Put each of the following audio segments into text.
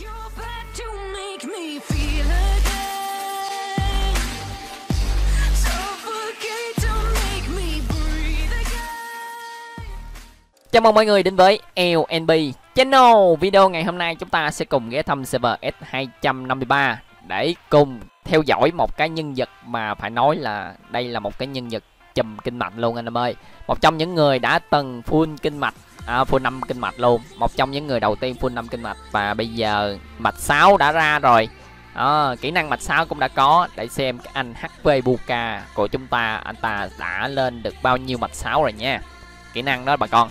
Chào mừng mọi người đến với LNB Channel. Video ngày hôm nay chúng ta sẽ cùng ghé thăm server S253 Để cùng theo dõi một cái nhân vật mà phải nói là đây là một cái nhân vật chùm kinh mạch luôn anh em ơi. Một trong những người đã từng full kinh mạch à, full năm kinh mạch luôn. Một trong những người đầu tiên full năm kinh mạch. Và bây giờ mạch 6 đã ra rồi. À, kỹ năng mạch 6 cũng đã có. Để xem cái anh HV Buka của chúng ta anh ta đã lên được bao nhiêu mạch 6 rồi nha. Kỹ năng đó bà con.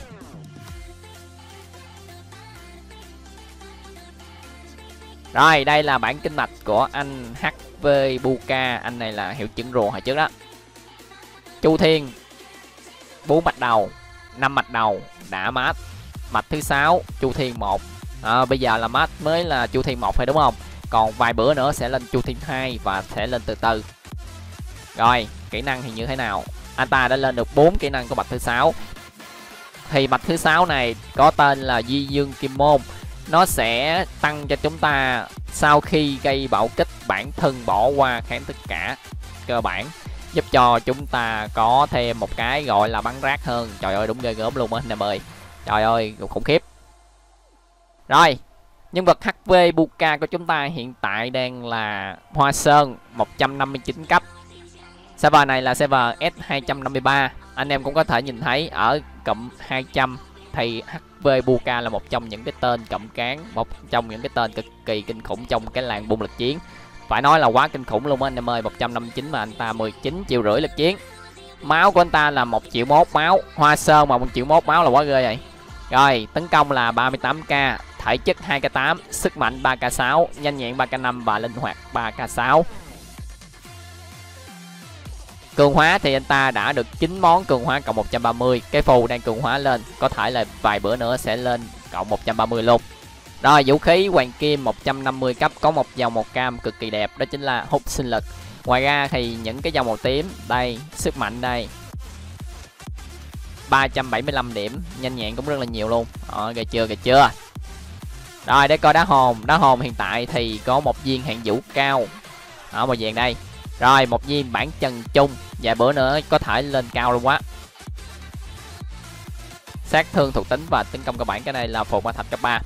Rồi, đây là bản kinh mạch của anh HV Buka, anh này là hiệu chứng rùa hồi trước đó. Chu Thiên bốn mạch đầu, năm mạch đầu đã mát. Mạch thứ sáu Chu Thiên một, À, bây giờ là mát mới là Chu Thiên một phải đúng không? Còn vài bữa nữa sẽ lên Chu Thiên 2 và sẽ lên từ từ. Rồi, kỹ năng thì như thế nào? Anh ta đã lên được 4 kỹ năng của mạch thứ sáu. Thì mạch thứ sáu này có tên là Di Dương Kim Môn nó sẽ tăng cho chúng ta sau khi gây bạo kích bản thân bỏ qua kháng tất cả cơ bản giúp cho chúng ta có thêm một cái gọi là bắn rác hơn. Trời ơi, đúng ghê gớm luôn á, anh em ơi. Trời ơi, khủng khiếp. Rồi, nhân vật HV Buka của chúng ta hiện tại đang là Hoa Sơn 159 cấp. Server này là server S253 anh em cũng có thể nhìn thấy ở cụm 200 thì HV Buka là một trong những cái tên cộng cán, một trong những cái tên cực kỳ kinh khủng trong cái làng buôn lực chiến phải nói là quá kinh khủng luôn á, anh em ơi. 159 mà anh ta 19 triệu rưỡi lực chiến. Máu của anh ta là một triệu mốt máu. Hoa sơ mà một triệu mốt máu là quá ghê vậy. Rồi, tấn công là 38k thể chất 2k8 sức mạnh 3k6 nhanh nhẹn 3k5 và linh hoạt 3k6 cường hóa thì anh ta đã được 9 món cường hóa cộng 130 cái phù đang cường hóa lên, có thể là vài bữa nữa sẽ lên cộng 130 luôn rồi, vũ khí, hoàng kim 150 cấp, có một dòng màu cam cực kỳ đẹp, đó chính là hút sinh lực. Ngoài ra thì những cái dòng màu tím, đây, sức mạnh đây. 375 điểm, nhanh nhẹn cũng rất là nhiều luôn. Ờ, đó ghê chưa ghê chưa rồi, để coi đá hồn. Đá hồn hiện tại thì có một viên hạng vũ cao. Ở màu vàng đây. Rồi, một viên bản trần chung vài bữa nữa có thể lên cao luôn quá sát thương thuộc tính và tấn công cơ bản, cái này là phù ma thạch cấp 3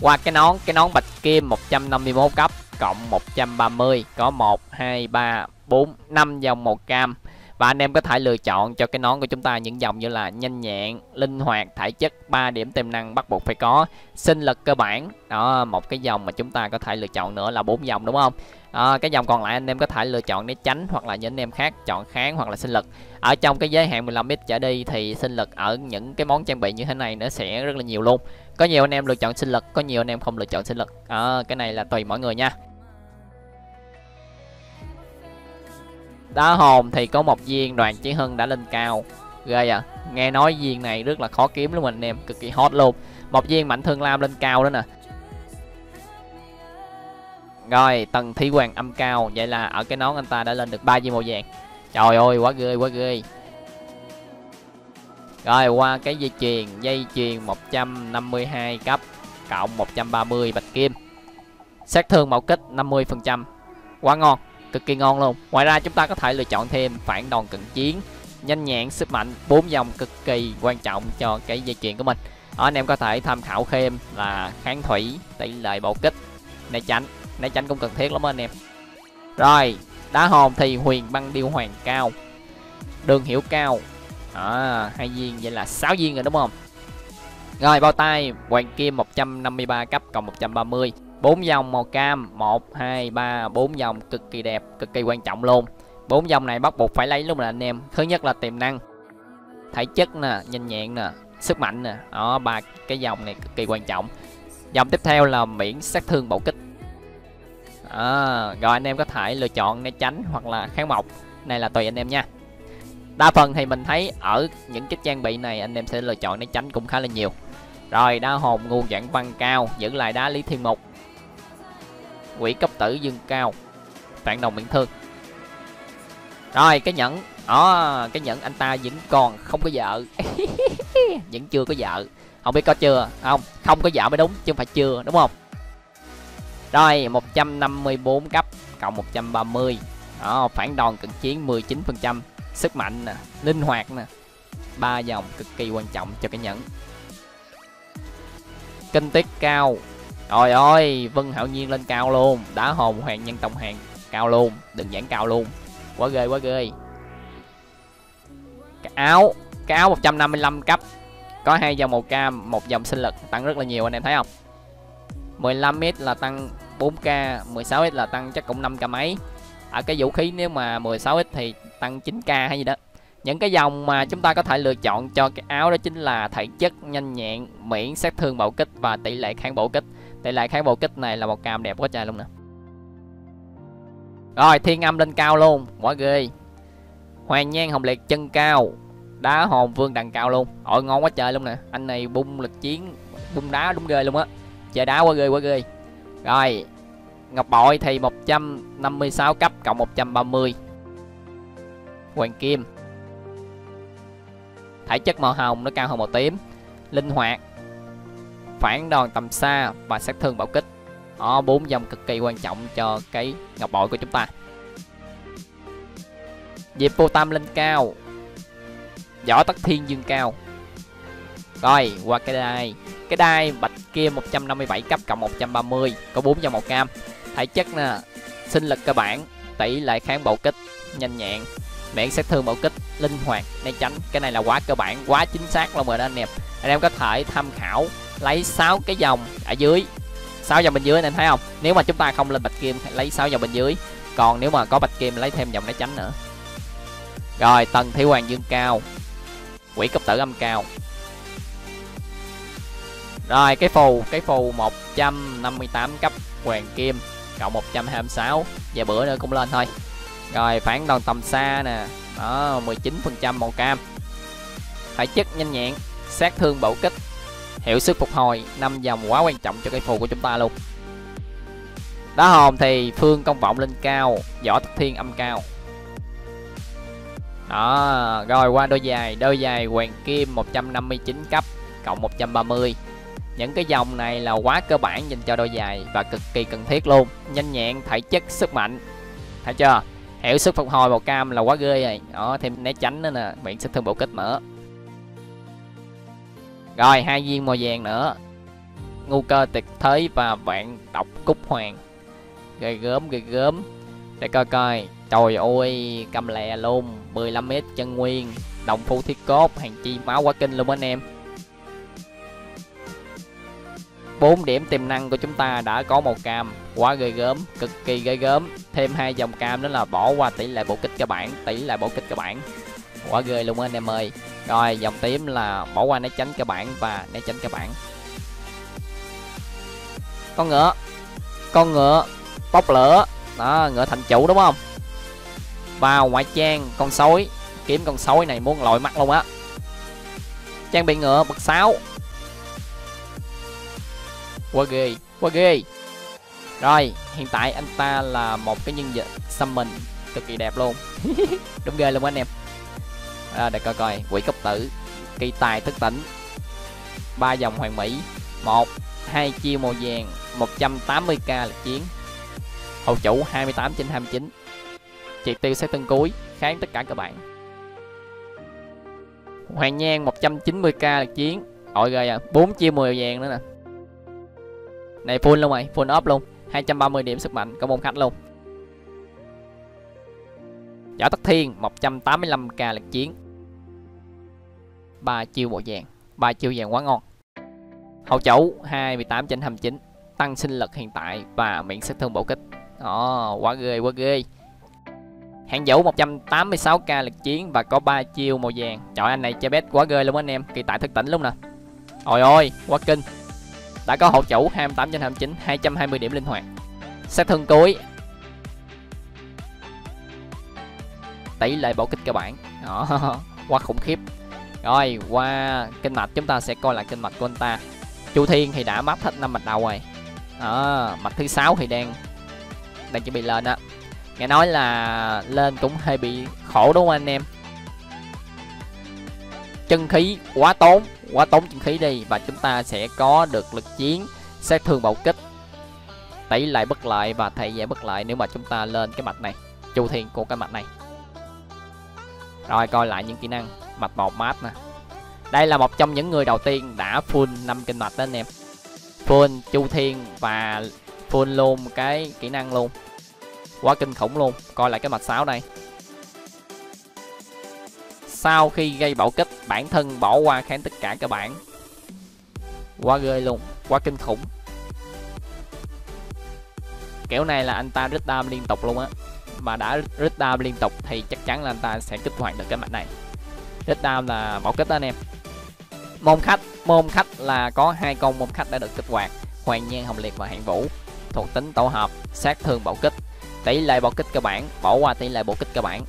qua cái nón cái nón bạch kim 151 cấp cộng 130 có 1 2 3 4 5 dòng màu cam. Và anh em có thể lựa chọn cho cái nón của chúng ta những dòng như là nhanh nhẹn linh hoạt thể chất 3 điểm tiềm năng bắt buộc phải có sinh lực cơ bản. Đó một cái dòng mà chúng ta có thể lựa chọn nữa là bốn dòng đúng không? À, cái dòng còn lại anh em có thể lựa chọn để tránh hoặc là những anh em khác chọn kháng hoặc là sinh lực. Ở trong cái giới hạn 15m trở đi thì sinh lực ở những cái món trang bị như thế này nó sẽ rất là nhiều luôn có nhiều anh em lựa chọn sinh lực có nhiều anh em không lựa chọn sinh lực. À, cái này là tùy mọi người nha. Đá hồn thì có một viên đoàn chí hưng đã lên cao. Ghê à nghe nói viên này rất là khó kiếm luôn anh em cực kỳ hot luôn. Một viên mạnh thương lam lên cao đó nè. Rồi tầng thí hoàng âm cao. Vậy là ở cái nón anh ta đã lên được ba viên màu vàng. Trời ơi quá ghê quá ghê rồi qua cái dây chuyền dây chuyền 152 cấp cộng 130 bạch kim. Sát thương mẫu kích 50 phần trăm. Quá ngon cực kỳ ngon luôn. Ngoài ra chúng ta có thể lựa chọn thêm phản đòn cận chiến nhanh nhẹn sức mạnh bốn dòng cực kỳ quan trọng cho cái dây chuyền của mình. Đó, anh em có thể tham khảo thêm là kháng thủy tỷ lệ bạo kích né tránh. Né tránh cũng cần thiết lắm anh em. Rồi đá hồn thì huyền băng điêu hoàng cao đường hiểu cao đó hai viên vậy là 6 viên rồi đúng không? Rồi bao tay hoàng kim 153 cấp cộng 130 bốn dòng màu cam một hai ba bốn dòng cực kỳ đẹp cực kỳ quan trọng luôn. Bốn dòng này bắt buộc phải lấy luôn là anh em. Thứ nhất là tiềm năng thể chất nè nhanh nhẹn nè sức mạnh nè. Đó ba cái dòng này cực kỳ quan trọng. Dòng tiếp theo là miễn sát thương bổ kích. À, rồi anh em có thể lựa chọn né tránh hoặc là kháng mộc. Này là tùy anh em nha đa phần thì mình thấy ở những cái trang bị này anh em sẽ lựa chọn né tránh cũng khá là nhiều. Rồi đá hồn nguồn dạng văn cao, giữ lại đá lý thiên mục. Quỷ cấp tử dương cao, phản đồng miễn thương. Rồi, cái nhẫn đó cái nhẫn anh ta vẫn còn, không có vợ. Vẫn chưa có vợ. Không biết có chưa? Không không có vợ mới đúng, chứ không phải chưa, đúng không? Rồi 154 cấp, cộng 130 đó, phản đòn cận chiến 19 phần trăm sức mạnh nè, linh hoạt nè. Ba dòng cực kỳ quan trọng cho cái nhẫn. Kinh tế cao. Trời ơi, vân hạo nhiên lên cao luôn. Đá hồn hoàng nhân tông hàng. Cao luôn đừng giảng cao luôn. Quá ghê quá ghê. Cái áo cái áo 155 cấp. Có hai dòng màu cam, một dòng sinh lực, tăng rất là nhiều, anh em thấy không? 15m là tăng 4k 16x là tăng chắc cũng 5k mấy. Ở cái vũ khí nếu mà 16x thì tăng 9k hay gì đó. Những cái dòng mà chúng ta có thể lựa chọn cho cái áo đó chính là thể chất nhanh nhẹn, miễn sát thương bạo kích và tỷ lệ kháng bổ kích. Tỷ lệ kháng bổ kích này là một cam đẹp quá trời luôn nè. Rồi, thiên âm lên cao luôn quá ghê hoàng nhan hồng liệt chân cao, đá hồn vương đằng cao luôn. Ôi, ngon quá trời luôn nè, anh này bung lực chiến, bung đá đúng ghê luôn á. Chơi đá quá ghê quá ghê. Rồi, ngọc bội thì 156 cấp cộng 130 hoàng kim. Thể chất màu hồng nó cao hơn màu tím. Linh hoạt, phản đòn tầm xa và sát thương bạo kích. Đó, bốn dòng cực kỳ quan trọng cho cái ngọc bội của chúng ta. Diệp vô tam lên cao. Võ tắc thiên dương cao. Rồi, qua cái đai. Cái đai bạch kim 157 cấp cộng 130 có bốn dòng màu cam. Thể chất nè, sinh lực cơ bản, tỷ lệ kháng bạo kích nhanh nhẹn miễn sát thương bạo kích linh hoạt, né tránh. Cái này là quá cơ bản, quá chính xác luôn rồi đó anh em. Anh em có thể tham khảo, lấy 6 cái dòng ở dưới. 6 dòng bên dưới anh em thấy không? Nếu mà chúng ta không lên bạch kim, lấy 6 dòng bên dưới. Còn nếu mà có bạch kim, lấy thêm dòng né tránh nữa. Rồi, tần thủy hoàng dương cao. Quỷ cấp tử âm cao. Rồi, cái phù cái phù 158 cấp hoàng kim. Cộng 126 và bữa nữa cũng lên thôi rồi, phản đòn tầm xa nè. Đó 19% màu cam. Thể chất nhanh nhẹn, sát thương bổ kích hiệu sức phục hồi, năm dòng quá quan trọng cho cái phù của chúng ta luôn. Đá hồn thì phương công vọng lên cao, võ thất thiên âm cao. Đó, rồi qua đôi dài đôi dài hoàng kim 159 cấp, cộng 130 những cái dòng này là quá cơ bản dành cho đôi dài và cực kỳ cần thiết luôn. Nhanh nhẹn, thể chất, sức mạnh. Thấy chưa? Hiệu suất phục hồi màu cam là quá ghê rồi. Đó, thêm né tránh nữa nè, miễn sẽ thương bộ kích nữa rồi, hai viên màu vàng nữa. Ngu cơ tuyệt thế và vạn độc cúc hoàng. Ghê gớm ghê gớm. Để coi coi. Trời ơi cầm lè luôn. 15m chân nguyên. Đồng phu thiết cốt, hàng chi máu quá kinh luôn anh em. 4 điểm tiềm năng của chúng ta đã có màu cam quá ghê gớm, cực kỳ ghê gớm. Thêm hai dòng cam đó là bỏ qua tỷ lệ bổ kích cơ bản, tỷ lệ bổ kích cơ bản. Quá ghê luôn anh em ơi. Rồi, dòng tím là bỏ qua né tránh cơ bản và né tránh cơ bản. Con ngựa con ngựa bốc lửa. Đó, ngựa thành chủ đúng không? Và ngoại trang, con sói. Kiếm con sói này muốn lội mắt luôn á. Trang bị ngựa bậc 6 quá ghê quá ghê rồi hiện tại anh ta là một cái nhân vật summon cực kỳ đẹp luôn. Đúng ghê luôn anh em. À, để coi coi quỷ cấp tử kỳ tài thức tỉnh. Ba dòng hoàng mỹ một hai chiêu màu vàng 180k lực chiến. Hậu chủ 28 trên 29 triệt tiêu xét tân cuối kháng tất cả các bạn. Hoàng nhan 190k lực chiến. Ôi ghê à bốn chiêu màu vàng nữa nè. Này full luôn rồi full up luôn. 230 điểm sức mạnh của môn khách luôn. Võ Tắc Thiên 185k lực chiến. Ba chiêu bộ vàng ba chiêu vàng quá ngon. Hậu chủ 28 trên 29 Tăng sinh lực hiện tại và miễn sát thương bổ kích. Ồ, quá ghê quá ghê. Hạng vũ 186k lực chiến và có 3 chiêu màu vàng. Trời anh này chơi bét quá ghê luôn anh em. Kỳ tại thức tỉnh luôn nè. Ôi ôi, quá kinh đã có hậu chủ 28 trên 29 220 điểm linh hoạt. Sát thương cuối. Tỷ lệ bổ kích cơ bản. Đó, quá khủng khiếp. Rồi, qua kinh mạch, chúng ta sẽ coi lại kinh mạch của anh ta. Chu thiên thì đã mắc hết năm mạch đầu rồi. Đó, mạch thứ sáu thì đang đang chuẩn bị lên á. Nghe nói là lên cũng hơi bị khổ đúng không anh em? Chân khí quá tốn quá tốn chân khí đi và chúng ta sẽ có được lực chiến sát thương bạo kích. Tẩy lại bất lợi và thầy gian bất lợi nếu mà chúng ta lên cái mạch này, chu thiên của cái mạch này. Rồi, coi lại những kỹ năng mạch một mát nè. Đây là một trong những người đầu tiên đã full năm kinh mạch đó anh em. Full chu thiên và full luôn cái kỹ năng luôn. Quá kinh khủng luôn. Coi lại cái mạch 6 đây sau khi gây bạo kích, bản thân bỏ qua kháng tất cả các bạn quá ghê luôn, quá kinh khủng. Kiểu này là anh ta rít đam liên tục luôn á. Mà đã rít đam liên tục thì chắc chắn là anh ta sẽ kích hoạt được cái mạch này. Rít đam là bảo kích đó anh em. Môn khách môn khách là có hai con môn khách đã được kích hoạt. Hoàng nhan, hồng liệt và hạng vũ thuộc tính tổ hợp, sát thương bảo kích. Tỷ lệ bảo kích cơ bản, bỏ qua tỷ lệ bạo kích cơ bản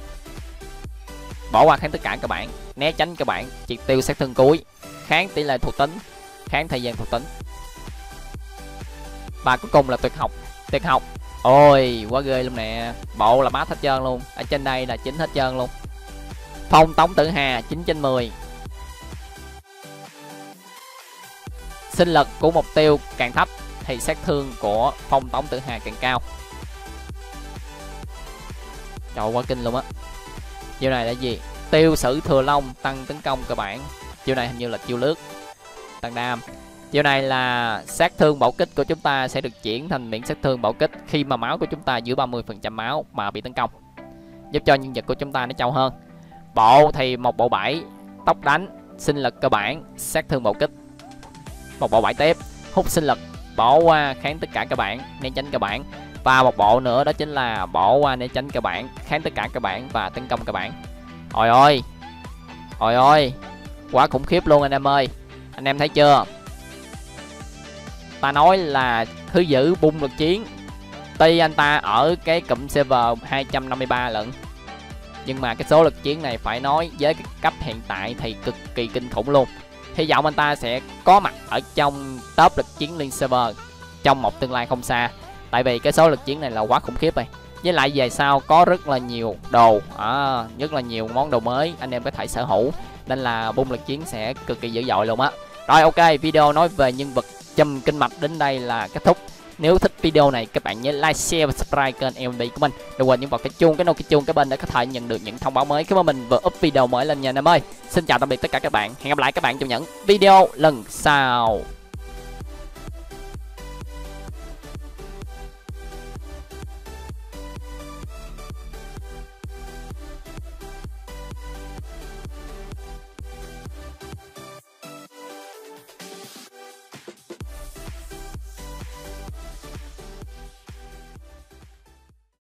bỏ qua kháng tất cả các bạn. Né tránh các bạn. Triệt tiêu sát thương cuối. Kháng tỷ lệ thuộc tính. Kháng thời gian thuộc tính. Và cuối cùng là tuyệt học. Tuyệt học. Ôi, quá ghê luôn nè. Bộ là mát hết trơn luôn. Ở trên đây là chính hết trơn luôn. Phong tống tử hà 9 trên 10 sinh lực của mục tiêu càng thấp thì sát thương của phong tống tử hà càng cao. Trời quá kinh luôn á chiêu này là gì? Tiêu sử thừa long, tăng tấn công cơ bản. Chiêu này hình như là chiêu lướt tăng đam. Chiêu này là sát thương bảo kích của chúng ta sẽ được chuyển thành miễn sát thương bảo kích khi mà máu của chúng ta dưới 30% máu mà bị tấn công. Giúp cho nhân vật của chúng ta nó trâu hơn. Bộ thì một bộ bảy tốc đánh, sinh lực cơ bản, sát thương bảo kích. Một bộ bảy tiếp, hút sinh lực, bỏ qua kháng tất cả các bạn, né tránh các bạn và một bộ nữa đó chính là bỏ qua né tránh các bạn kháng tất cả các bạn và tấn công các bạn ôi ôi ôi ôi, quá khủng khiếp luôn anh em ơi. Anh em thấy chưa? Ta nói là thứ giữ bung lực chiến. Tuy anh ta ở cái cụm server 253 lận. Nhưng mà cái số lực chiến này phải nói với cái cấp hiện tại thì cực kỳ kinh khủng luôn. Hy vọng anh ta sẽ có mặt ở trong top lực chiến liên server trong một tương lai không xa tại vì cái số lực chiến này là quá khủng khiếp rồi với lại về sau có rất là nhiều đồ. À, rất là nhiều món đồ mới anh em có thể sở hữu. Nên là bung lực chiến sẽ cực kỳ dữ dội luôn á. Rồi ok video nói về nhân vật châm kinh mạch đến đây là kết thúc. Nếu thích video này các bạn nhớ like share và subscribe kênh MD của mình. Đừng quên nhấn vào cái chuông cái nút cái chuông cái bên để có thể nhận được những thông báo mới. Khi mà mình vừa up video mới lên nha anh em ơi. Xin chào tạm biệt tất cả các bạn. Hẹn gặp lại các bạn trong những video lần sau.